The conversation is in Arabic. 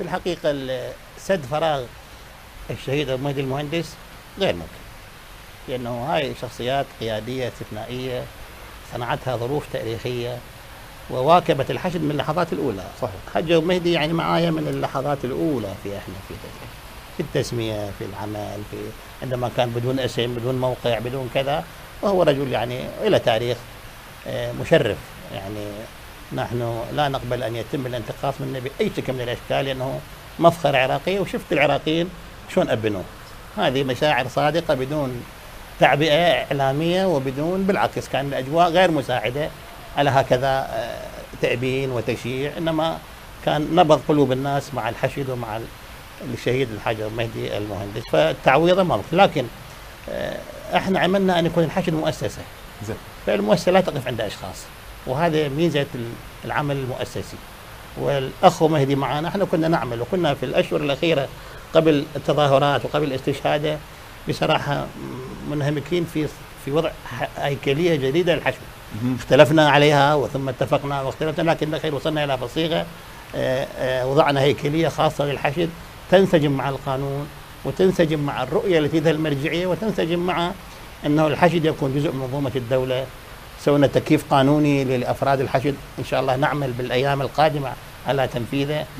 في الحقيقة ال- سد فراغ الشهيد أبو مهدي المهندس غير ممكن. لأنه هاي شخصيات قيادية استثنائية صنعتها ظروف تاريخية وواكبت الحشد من اللحظات الأولى. صحيح. حج أبو مهدي يعني معايا من اللحظات الأولى في إحنا في في التسمية في العمل في عندما كان بدون اسم بدون موقع بدون كذا وهو رجل يعني إلى تاريخ آه، مشرف يعني نحن لا نقبل أن يتم الانتقاص منا بأي شكل من الأشكال لأنه مفخر عراقي وشفت العراقيين شلون أبنوه. هذه مشاعر صادقة بدون تعبئة إعلامية وبدون بالعكس كان الأجواء غير مساعدة على هكذا آه، تأبين وتشييع إنما كان نبض قلوب الناس مع الحشد ومع ال- الشهيد الحاج مهدي المهندس. فالتعويض ما ممكن لكن آه، إحنا عملنا أن يكون الحشد مؤسسة. زين. فالمؤسسة لا تقف عند أشخاص. وهذا ميزة ال- العمل المؤسسي. والأخ مهدي معنا إحنا كنا نعمل وكنا في الأشهر الأخيرة قبل التظاهرات وقبل الاستشهادة بصراحة منهمكين في في وضع هيكلية جديدة للحشد. اختلفنا عليها وثم اتفقنا واختلفنا لكن بالاخير وصلنا إلى فصيغة آه، آه، وضعنا هيكلية خاصة للحشد تنسجم مع القانون وتنسجم مع الرؤية التي فيها المرجعيه وتنسجم مع إنه الحشد يكون جزء من منظومة الدولة. سوينا تكييف قانوني لافراد الحشد. إن شاء الله نعمل بالأيام القادمة على تنفيذه.